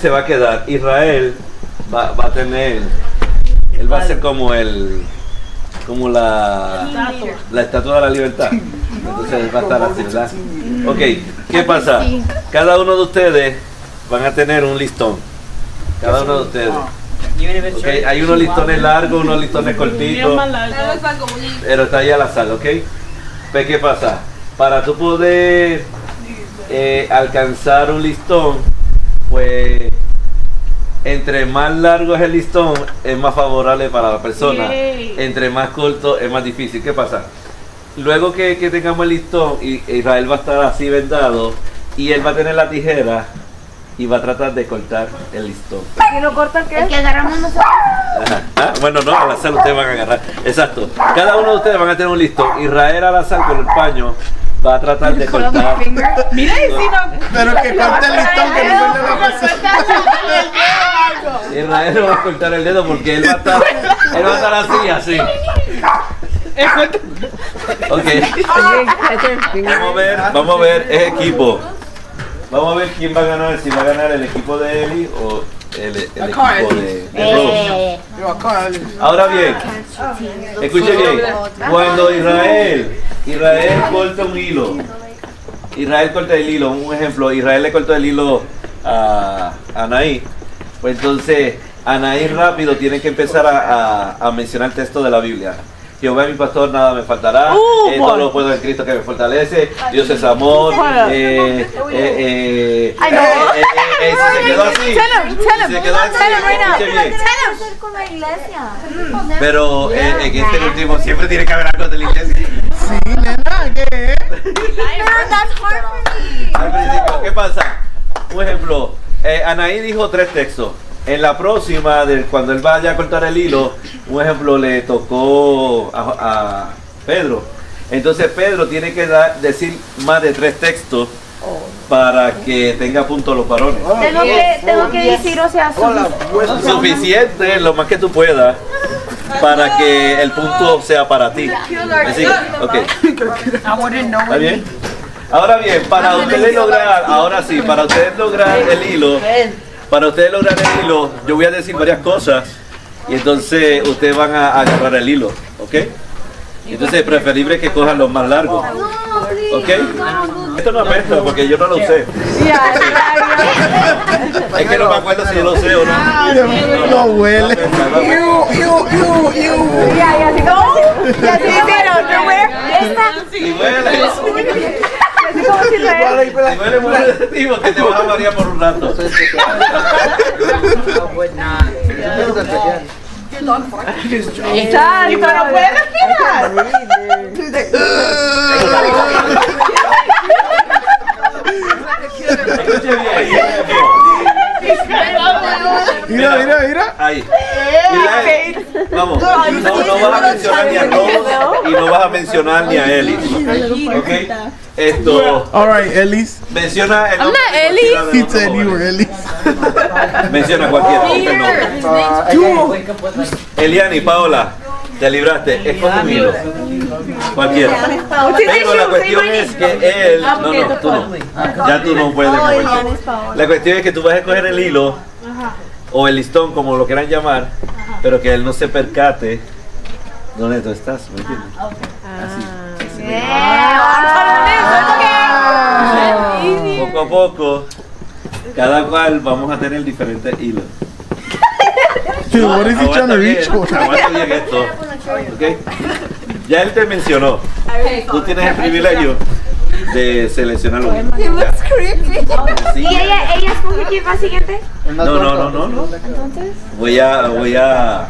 Se va a quedar. Israel va, va a tener. Él va a ser como el. Como la. La estatua de la libertad. Entonces va a estar así, ¿verdad? Ok, ¿qué pasa? Cada uno de ustedes van a tener un listón. Cada uno de ustedes. Ok, hay unos listones largos, unos listones cortitos. Pero está ahí al azar, ¿ok? Pues, ¿qué pasa? Para tú poder eh, alcanzar un listón, pues entre más largo es el listón, es más favorable para la persona. Yay. Entre más corto, es más difícil. ¿Qué pasa? Luego que, que tengamos el listón, y Israel va a estar así vendado, y él va a tener la tijera y va a tratar de cortar el listón. ¿Y no corta qué? El que agarramos nosotros. Ah, Bueno, no, al azar ustedes van a agarrar. Exacto. Cada uno de ustedes van a tener un listón. Israel al azar con el paño va a tratar de cortar. Mira, y si no. Pero que corte el listón que no me lo Israel no va a cortar el dedo porque él va a estar, él va a estar así, así. Ok. Vamos a ver, vamos a ver, es equipo. Vamos a ver quién va a ganar, si va a ganar el equipo de Eli o el, el equipo de, de Rose. Acá, Ahora bien, escuche bien. Cuando Israel, Israel corta un hilo, Israel corta el hilo, un ejemplo, Israel le cortó el hilo a a Anaí, pues entonces Anaí rápido tiene que empezar a, a- a mencionar el texto de la Biblia. Jehová mi pastor, nada me faltará. Uh, Eh, todo lo puedo en Cristo que me fortalece. Dios es amor. Eh, eh, eh, Ay, no. eh, eh, eh, si se quedó así. Tell him, tell si se quedó así, bien. Pero eh, en este último siempre tiene que haber algo de la iglesia. Sí, nena, ¿qué? Al principio, ¿qué pasa? Un ejemplo, eh, Anaí dijo tres textos. En la próxima, de cuando él vaya a cortar el hilo, un ejemplo le tocó a, a Pedro. Entonces Pedro tiene que dar- decir más de tres textos para que tenga punto los varones. Tengo que, tengo que decir, o sea. Suficiente, lo más que tú puedas, para que el punto sea para ti. Así que, ok. ¿Está bien? Ahora bien, para ustedes lograr, ahora sí, para ustedes lograr el hilo, para ustedes lograr el hilo, yo voy a decir varias cosas y entonces ustedes van a agarrar el hilo, ¿ok? Entonces es preferible que cojan los más largos, ¿ok? Esto no apesta porque yo no lo sé. Es que no me acuerdo si yo lo sé o no. No huele. apesta, no iu. y así como, y así hicieron, ¿no huele, Así como si huele muy negativo, que te vas a marear por un rato. Exacto, no puede respirar. Mira, mira, mira. Ahí. Israel, vamos. No, no vas a mencionar ni a Rose y no vas a mencionar ni a Eli. ¿Ok? Esto. All right, Ellis. Menciona el not He said you were Ellis. Menciona cualquiera. busca el nombre. Eliani, Paola, te libraste. Escoge un hilo. Cualquiera. Pero la cuestión es que él. No, no, tú no. Ya tú no puedes. La cuestión es que tú vas a escoger el hilo o el listón, como lo quieran llamar, pero que él no se percate dónde tú estás, ¿me entiendes? Así. así. Poco a poco, cada cual vamos a tener diferentes hilos. Dude, what is he trying to Aguanta bien, reach for? aguanta bien esto. Ya él te mencionó. Tú tienes el privilegio de seleccionar los. ¿Y ella, ella escoge quién va siguiente? No, no, no, no, no. Voy a, voy a.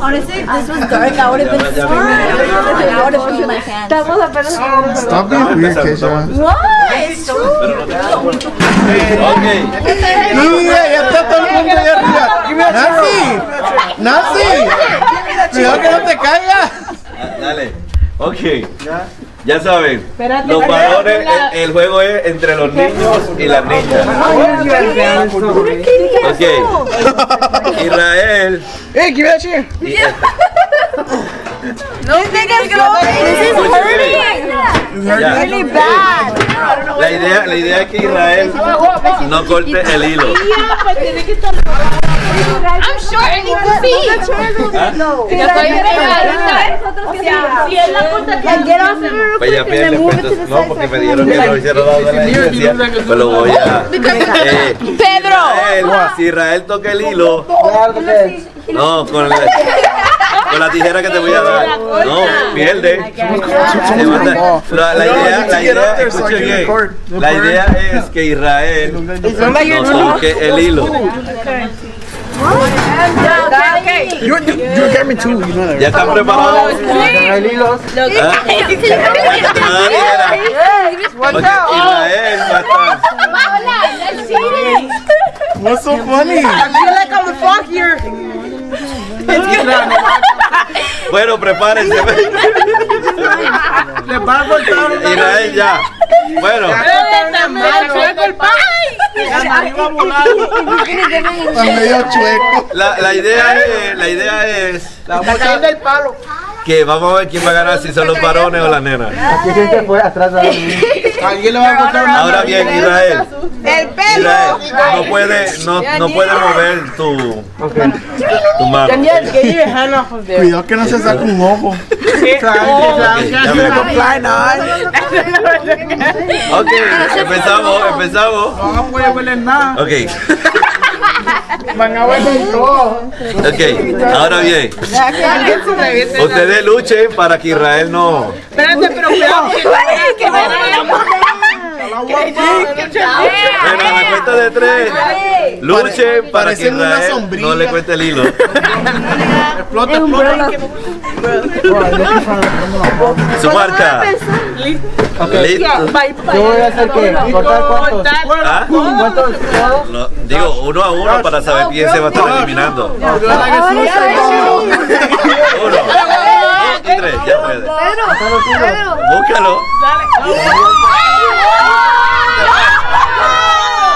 Honestly, this was dark, I would have been Ya, ya, smart. ya, I would have peed my pants. Estamos apenas. Stop being weird, empezar, Kesha. vamos a What? empezar. Pero no te Ok. Mira, ya está todo el mundo allá arriba. Nancy, Nancy, cuidado que no te caigas. Dale. Ok. Ya saben, los valores, el, el juego es entre los niños y las niñas. Ok. Israel. Hey, give me that chair. y- No, this is Escuche bien. hurting. La idea, la idea es que Israel no corte el hilo. pues I'm shortening es la. No, porque me dijeron que lo hicieron la la iglesia. Pues voy a. Eh, Pedro. Eh, si Israel toca el hilo. No, con la con la tijera que te voy a dar. No, pierde. La, la idea, la idea, escuche bien. La idea es que Israel no toque el hilo. You, you, you get me too, you know that. ¿Ya están preparados? ¿Ah? Israel va a estar. What's so funny? Bueno, prepárense. Le va a soltar una Israel ya. Bueno, la, la idea es, la idea es que vamos a ver quién va a ganar, si son los varones o las nenas. Alguien le va a cortar una Ahora bien, Israel. El pelo. Israel, no puede, no, no puede mover tu, tu mano. Cuidado que no se saque un ojo. Ok, veremos. Ok, empezamos, empezamos. No puede huele nada. Ok, Van a huele todo. ok, ahora bien. Ustedes luchen para que Israel no. Espérate, pero cuidado. Bueno, a la cuenta de tres. Luchen para que no le cuente el hilo. Explota, explota. Su marcha. Listo. Yo voy a hacer que cortar cuántos. ¿Ah? Digo uno a uno para saber quién se va a estar eliminando. Uno, dos y tres, ya puede. Búscalo.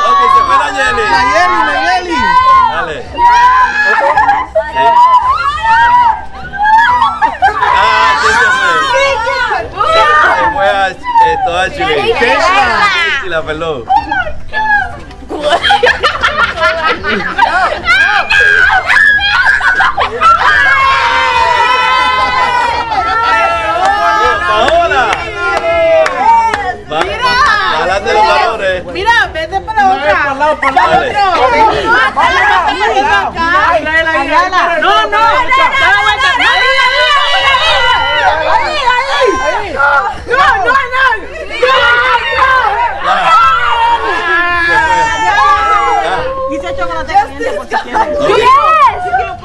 Ok, se fue la Yeli. Nayeli, Nayeli. Dale. Ah, ¿quién se fue? Se fue a esto, a Chile. Sí, la peló. para lado, para lado. No, no, no, no, no, no.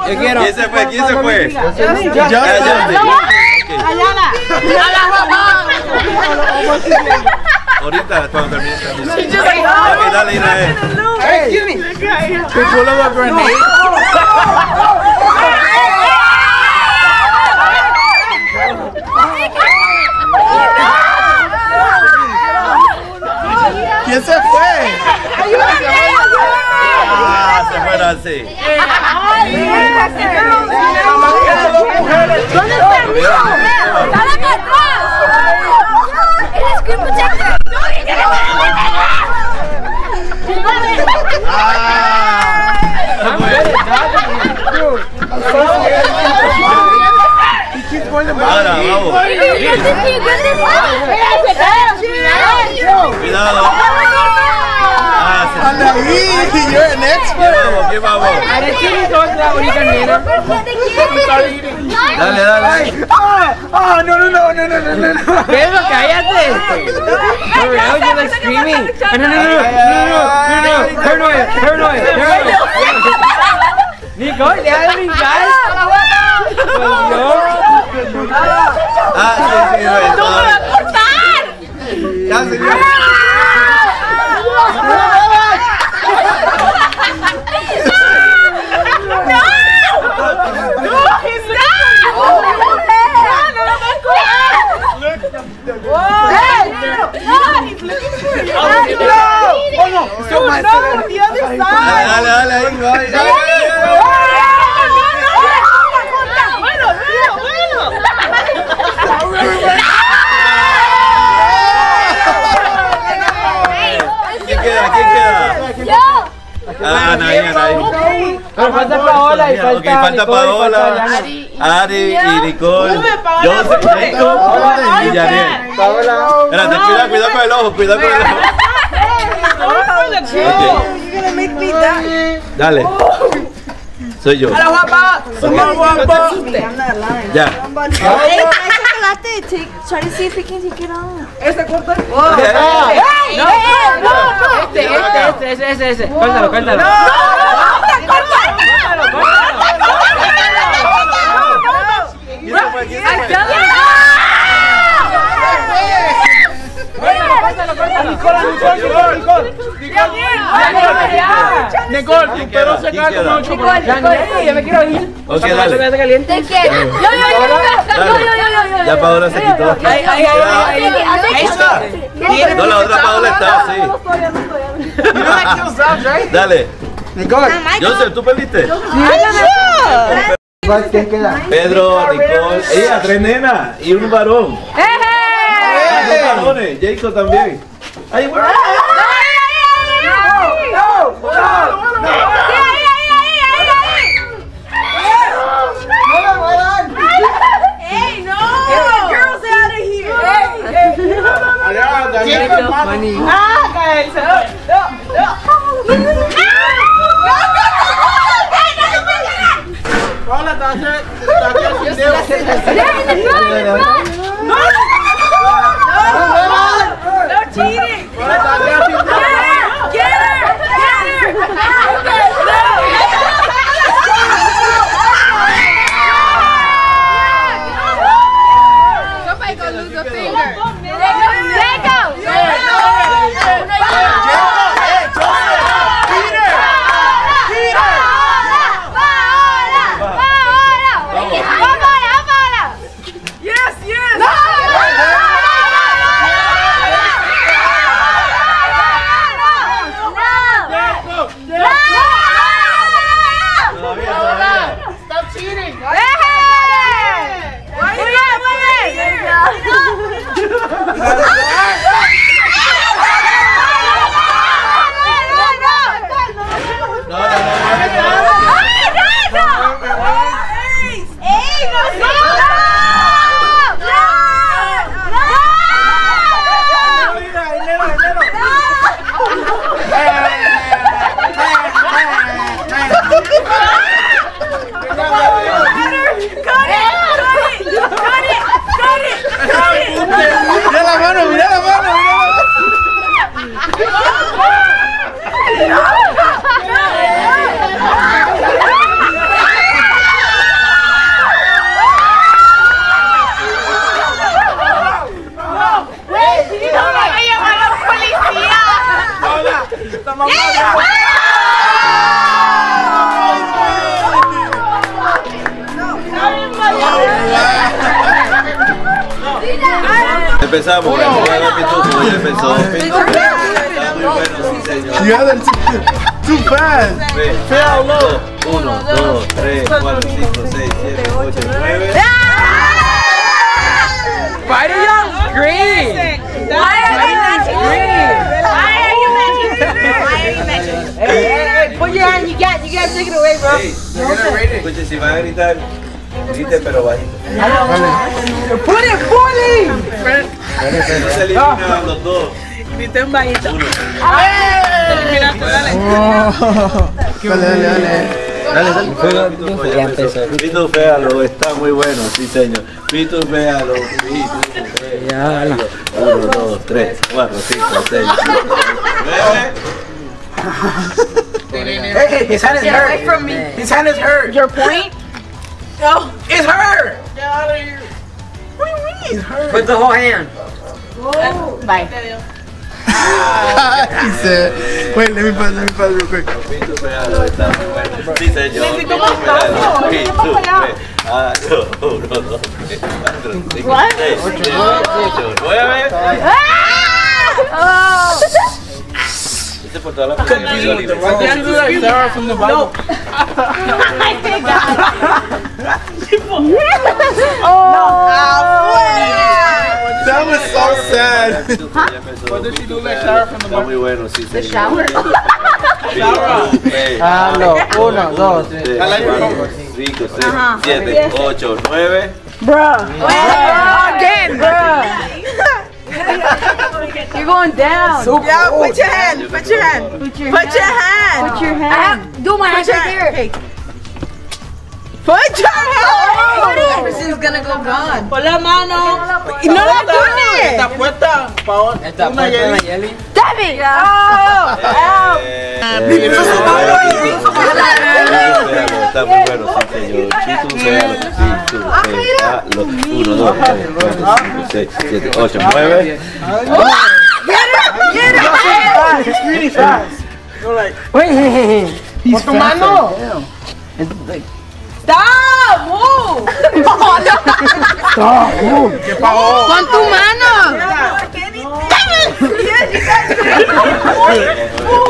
¿Quién se fue? ¿Quién se fue? Ayala. Ayala. Ahorita, cuando termine esta música. Ok, dale, Israel. Que full of a grenade. ¿Quién se fue? Ah, se fueron así. Ahora, अरे chilli sauce ला उड़ी कर लेना ले ले ले आ no no no no no no no Bebo क्या याद है I was just like screaming no no no no no no no paranoia paranoia paranoia Nicole, they're having guys Pero falta Paola y Ok, falta falta Nicole y Paola. Ari y Nicole. Yo sé, y. Paola. Espérate, cuidado, cuidado con el ojo, cuidado con el ojo. Dale. Soy yo. Hola, guapa. Ya acabaste de ¿Este corto? Oh, no, no, no, no, Este, este, este, este, este. Wow. Cuéntalo, cuéntalo. No, no, no, no, cuéntalo, cuéntalo. Nicole, tu perro se un chocolate. Nicole, yo me quiero ir. Ya Paola se quitó. Ahí, ahí, ahí, está. No, la otra Paola está así. Dale. Nicole. Joseph, ¿tú perdiste? ¿Quién queda? Pedro, Nicole. Ella, tres nenas y un varón. Dos varones. Jacob también. Ay, bueno. Take your no No, no, no, no, no, no cheating. Too fast. Fea low. 1, 2, 3, 4, 5, 6, 7, 8, 9. Why are y'all green? Why are you matching? Why are you matching? Why are you matching? Hey, hey, hey, put your hand. You got, you got to take it away, bro. Hey, you're going to rate it. Escuche, si va a gritar, grite pero bajito. Put it fully. No se eliminan los dos. un bajito. Dale. Está muy bueno, sí señor. Pitu Féalo, Pitu Féalo. Uno, dos, tres, cuatro, cinco, seis, his hand is hurt. His hand is hurt. Your point? No. It's hurt. Get out of here. What do you mean it's hurt? Put the whole hand. Bye. he said, wait, let me pass. let me pause real quick. Pito pegado, ¡Oh! Oh sad. Huh? What did she do Like shower from the morning? The shower? Halo, uno, dos, tres, siete, ocho, nueve. Bro. Again, bro. You're going down. So yeah, put your oh. hand. Put your hand. Put your hand. Put your hand. Put your hand. I have, do my hand right there. Okay. Put your hand. This is gonna go gone. Pon la mano. Y no la pone. Está puesta Esta una puesta la Yeli. Yeli. David. Oh, oh. Está muy bueno, sí, señor. Chitu, véalo. 1, 2, 3, 4, 5, 6, 7, 8, 9. It's really fast. You're like, Wait, he's tu mano. Stop. Move. ¿Qué pagó? Con tu mano.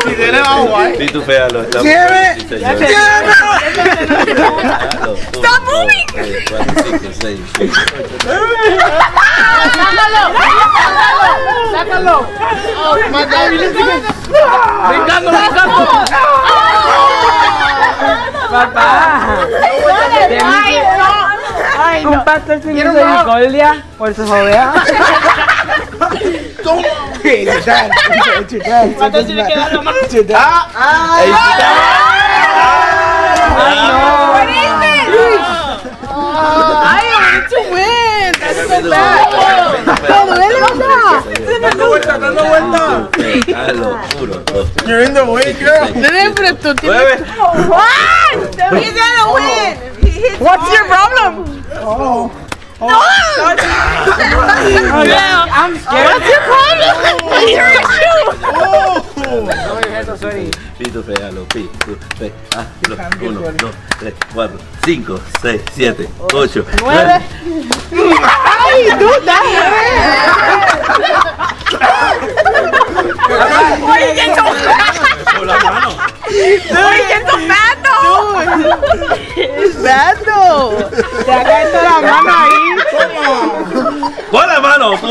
Si tiene agua, eh. Está moving. 4, 5, 6, 7, Brincando, brincando. Papá. Un pastor sin misericordia por su dad. It's your dad. Ahí I wanted to win. That's so bad. Dando vuelta, You're in the way, girl. 9. What? He's gonna win. He hits What's your problem? Oh. I'm scared. What's your problem? You're a shoe. Pitu, véalo. Pitu, véalo. 1, 2, 3, 4, 5, 6, 7, 8, 9. Ay, dude, that hurt. Why you get so fat? Why you get so fat though? It's bad though. Te agarró la mano ahí. Pon la mano, tú.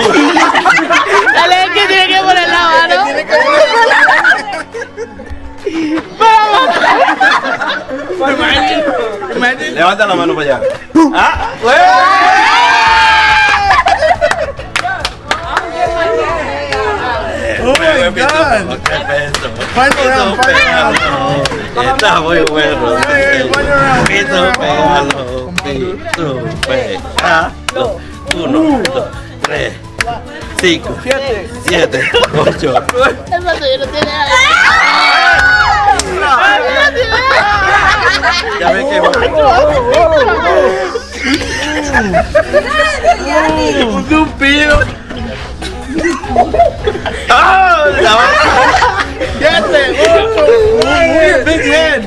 Dale, que tiene que poner la mano. Levanta la mano para allá. ¡Ah! Oh my God. Final round, final round. Está muy bueno. Pégalo. Pégalo. Uno, dos, tres, cinco, siete, ocho, Ya me quemó. Un suspiro. ¡Ah! La Siete, ocho, nueve, big hand.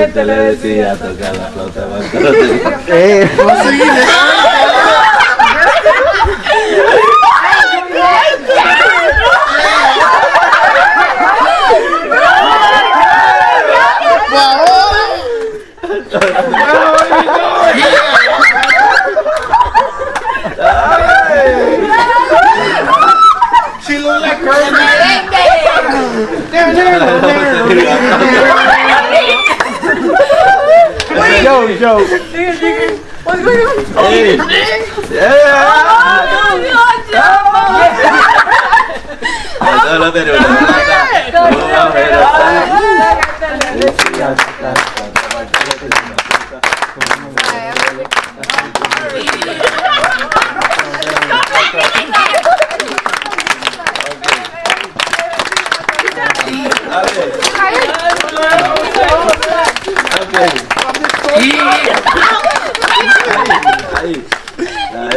Gente le decía tocar la flauta Eh, go. Digger, digger. What's. Yeah. Oh, no, no, no, no, no, no, no,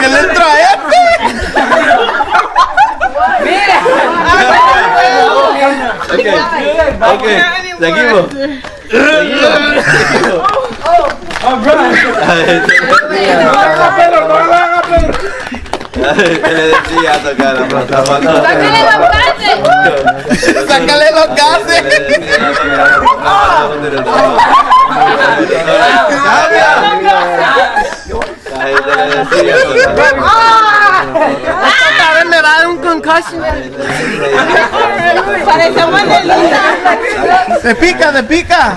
¿Qué le entra a este? Ok, ok, seguimos. Seguimos. La gente le decía tocar la flota, flota. ¡Sácale los gases! Sácale los gases. Gente le decía tocar A ver, me va a dar un concussion. Parecemos Angelina. Te pica, te pica.